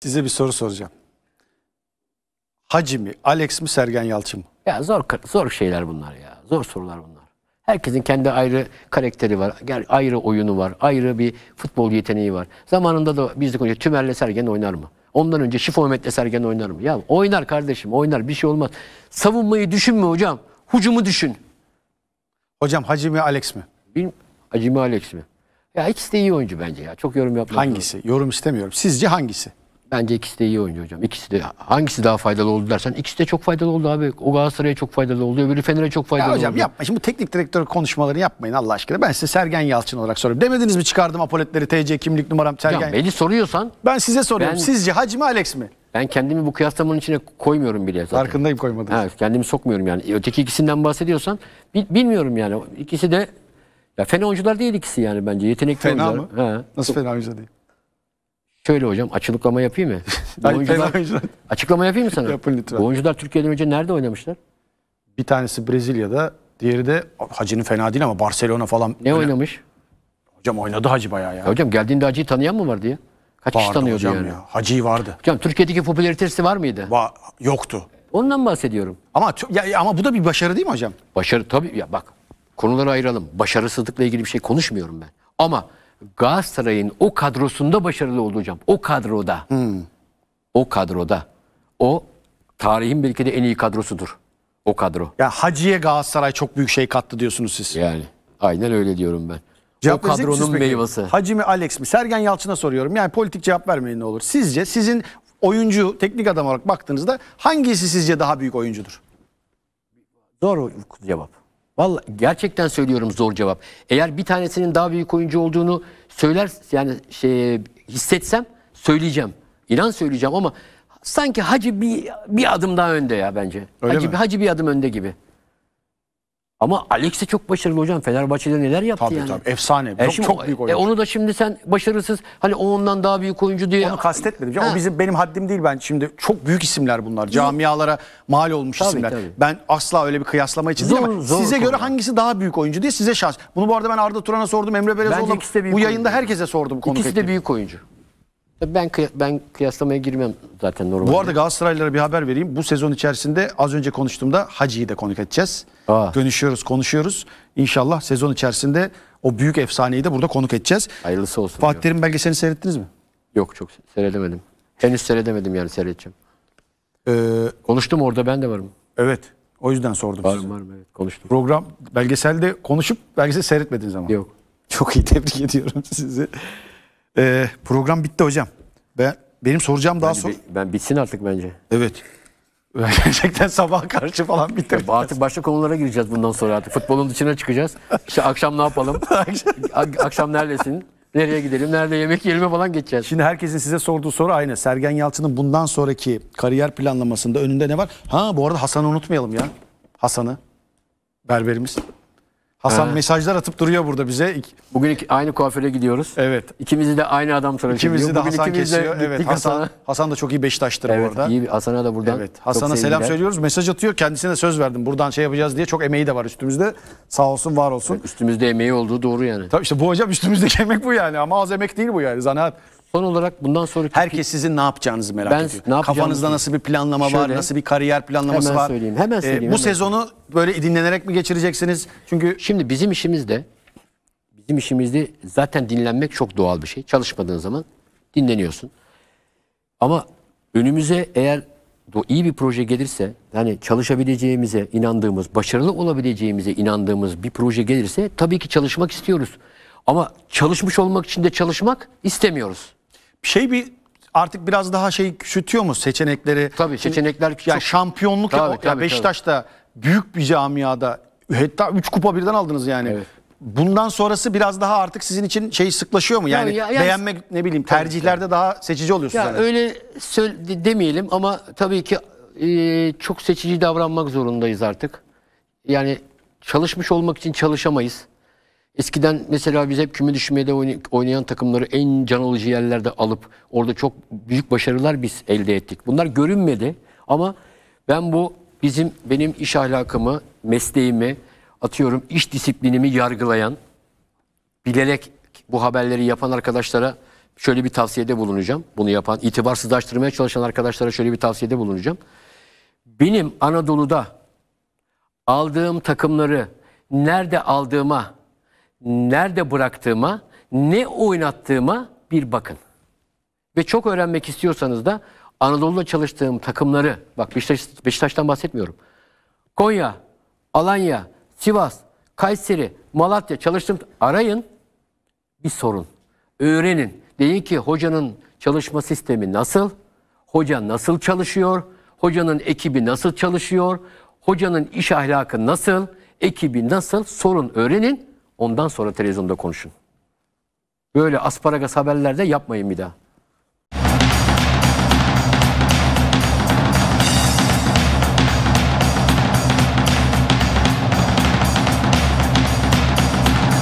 Size bir soru soracağım. Hacı mi, Alex mi, Sergen Yalçın mı? Ya zor zor şeyler bunlar ya. Zor sorular bunlar. Herkesin kendi ayrı karakteri var, ayrı oyunu var, ayrı bir futbol yeteneği var. Zamanında da bizde konuşuyor. Tümer'le Sergen oynar mı? Ondan önce Şifomet'le Sergen oynar mı? Ya oynar kardeşim, oynar. Bir şey olmaz. Savunmayı düşünme hocam. Hucumu düşün. Hocam Hacı mi, Alex mi? Bil, Acemi Alex mi? Ya ikisi de iyi oyuncu bence ya. Çok yorum yapmak. Hangisi? Yorum istemiyorum. Sizce hangisi? Bence ikisi de iyi oyuncu hocam. İkisi de hangisi daha faydalı oldu dersen ikisi de çok faydalı oldu abi. O Galatasaray'a çok faydalı oldu. Öbürü Fener'e çok faydalı Ya hocam oldu. yapma. Şimdi bu teknik direktör konuşmaları yapmayın Allah aşkına. Ben size Sergen Yalçın olarak soruyorum. Demediniz mi çıkardım apoletleri, TC kimlik numaram Sergen? Hocam beni soruyorsan Ben size soruyorum. Ben- Sizce Hacı mi, Alex mi? ben kendimi bu kıyaslamanın içine koymuyorum bile zaten. Farkındayım koymadınız. Ha, kendimi sokmuyorum yani. Öteki ikisinden bahsediyorsan bil- bilmiyorum yani. İkisi de ya fena oyuncular değil ikisi yani bence. Yetenekli Fena oyuncular. mı? Ha. Nasıl fena oyuncu değil? Şöyle hocam açıklama yapayım mı? Bu oyuncular, açıklama yapayım mı sana? Yapın lütfen. Bu oyuncular Türkiye'den önce nerede oynamışlar? Bir tanesi Brezilya'da, diğeri de Hacı'nın fena değil ama Barcelona falan. Ne Öyle- oynamış? Hocam oynadı Hacı bayağı ya. Ya hocam geldiğinde Hacı'yı tanıyan mı vardı ya? Kaç kişi Vardı tanıyordu hocam yani? ya. Hacı vardı. Hocam Türkiye'deki popülaritesi var mıydı? Va yoktu. Ondan bahsediyorum. Ama ya, ama bu da bir başarı değil mi hocam? Başarı tabii ya bak konuları ayıralım. Başarısızlıkla ilgili bir şey konuşmuyorum ben. Ama Galatasaray'ın o kadrosunda başarılı oldu hocam. O kadroda. O kadroda. O tarihin belki de en iyi kadrosudur. O kadro. Ya Hacı'ya Galatasaray çok büyük şey kattı diyorsunuz siz. Yani aynen öyle diyorum ben. Cevap o kadronun meyvesi. Hacı mi Alex mi? Sergen Yalçın'a soruyorum. Yani politik cevap vermeyin ne olur. Sizce sizin oyuncu, teknik adam olarak baktığınızda hangisi sizce daha büyük oyuncudur? Zor cevap. Vallahi gerçekten söylüyorum zor cevap. Eğer bir tanesinin daha büyük oyuncu olduğunu söyler yani şey hissetsem söyleyeceğim. İnan söyleyeceğim ama sanki Hacı bir bir adım daha önde ya bence. Öyle Hacı, mi? Hacı bir adım önde gibi. Ama Alex de çok başarılı hocam. Fenerbahçe'de neler yaptı Tabii yani. tabii. Efsane. E çok, şimdi çok büyük e oyuncu. onu da şimdi sen başarısız hani o ondan daha büyük oyuncu diye. Onu kastetmedim. canım. O bizim benim haddim değil ben. Şimdi çok büyük isimler bunlar. Camialara mal olmuş Tabii, isimler. tabii. Ben asla öyle bir kıyaslama için değil Zor- ama zor size göre konular. hangisi daha büyük oyuncu diye size şans. Bunu bu arada ben Arda Turan'a sordum, Emre Belezoğlu'na. Bu yayında oyuncu. herkese sordum konu İkisi de büyük oyuncu. Ben kıya- ben kıyaslamaya girmem zaten normalde. Bu arada Galatasaraylılara bir haber vereyim. Bu sezon içerisinde az önce konuştuğumda Hacı'yı da konuk edeceğiz. Aa. Dönüşüyoruz, konuşuyoruz. İnşallah sezon içerisinde o büyük efsaneyi de burada konuk edeceğiz. hayırlısı olsun. Fatih. Terim belgeselini seyrettiniz mi? Yok çok seyredemedim. Henüz seyredemedim yani seyredeceğim. Ee, Konuştum orada ben de varım. evet. O yüzden sordum size. Varım varım evet konuştum. Program belgeselde konuşup belgesel seyretmediniz ama. Yok. Çok iyi tebrik ediyorum sizi. Ee, program bitti hocam. Ben benim soracağım daha sor. ben bitsin artık bence. Evet. Gerçekten sabah karşı falan bitti. Artık başka konulara gireceğiz bundan sonra artık. Futbolun dışına çıkacağız. İşte akşam ne yapalım? Akşam neredesin? Nereye gidelim? Nerede yemek yiyelim falan geçeceğiz. Şimdi herkesin size sorduğu soru aynı. Sergen Yalçın'ın bundan sonraki kariyer planlamasında önünde ne var? Ha bu arada Hasan'ı unutmayalım ya. Hasan'ı. Berberimiz. Hasan Ha. mesajlar atıp duruyor burada bize. Bugün iki- aynı kuaföre gidiyoruz. Evet. İkimizi de aynı adam tıraş ediyor. İkimizi de Bugün Hasan ikimiz de kesiyor. gittik Evet. Hasan. Hasan da çok iyi Beşiktaş'tır Evet, arada. iyi Hasan'a da buradan Evet. Hasan'a selam söylüyoruz. Mesaj atıyor. Kendisine söz verdim. Buradan şey yapacağız diye. Çok emeği de var üstümüzde. Sağ olsun, var olsun. Üstümüzde emeği olduğu doğru yani. Tabii işte bu hocam üstümüzdeki emek bu yani. Ama az emek değil bu yani. Zanaat. Son olarak bundan sonraki Herkes sizin ne yapacağınızı merak Ben ediyor. ne yapacağımı Kafanızda nasıl bir planlama var? Şöyle, Nasıl bir kariyer planlaması hemen var? söyleyeyim, hemen Ee, söyleyeyim, bu hemen sezonu böyle dinlenerek mi geçireceksiniz? Çünkü Şimdi bizim işimizde bizim işimizde zaten dinlenmek çok doğal bir şey. Çalışmadığın zaman dinleniyorsun. Ama önümüze eğer iyi bir proje gelirse, yani çalışabileceğimize inandığımız, başarılı olabileceğimize inandığımız bir proje gelirse tabii ki çalışmak istiyoruz. Ama çalışmış olmak için de çalışmak istemiyoruz. Şey bir artık biraz daha şey küçültüyor mu seçenekleri? Tabii, seçenekler ya çok- şampiyonluk Tabii, ya, ya tabii, Beşiktaş'ta büyük bir camiada hatta 3 kupa birden aldınız yani. Evet. Bundan sonrası biraz daha artık sizin için şey sıklaşıyor mu? Yani Ya- ya- beğenmek ne bileyim tercihlerde daha seçici oluyorsunuz. Ya herhalde. öyle demeyelim ama tabii ki e, çok seçici davranmak zorundayız artık. Yani çalışmış olmak için çalışamayız. Eskiden mesela biz hep küme düşmede oynay- oynayan takımları en can alıcı yerlerde alıp orada çok büyük başarılar biz elde ettik. Bunlar görünmedi ama ben bu bizim benim iş ahlakımı, mesleğimi, atıyorum iş disiplinimi yargılayan, bilerek bu haberleri yapan arkadaşlara şöyle bir tavsiyede bulunacağım. Bunu yapan, itibarsızlaştırmaya çalışan arkadaşlara şöyle bir tavsiyede bulunacağım. Benim Anadolu'da aldığım takımları nerede aldığıma, nerede bıraktığıma, ne oynattığıma bir bakın. Ve çok öğrenmek istiyorsanız da Anadolu'da çalıştığım takımları, bak Beşiktaş, Beşiktaş'tan bahsetmiyorum. Konya, Alanya, Sivas, Kayseri, Malatya çalıştım. Arayın bir sorun. Öğrenin. Deyin ki hocanın çalışma sistemi nasıl? Hoca nasıl çalışıyor? Hocanın ekibi nasıl çalışıyor? Hocanın iş ahlakı nasıl? Ekibi nasıl? Sorun, öğrenin. Ondan sonra televizyonda konuşun. Böyle asparagas haberlerde yapmayın bir daha.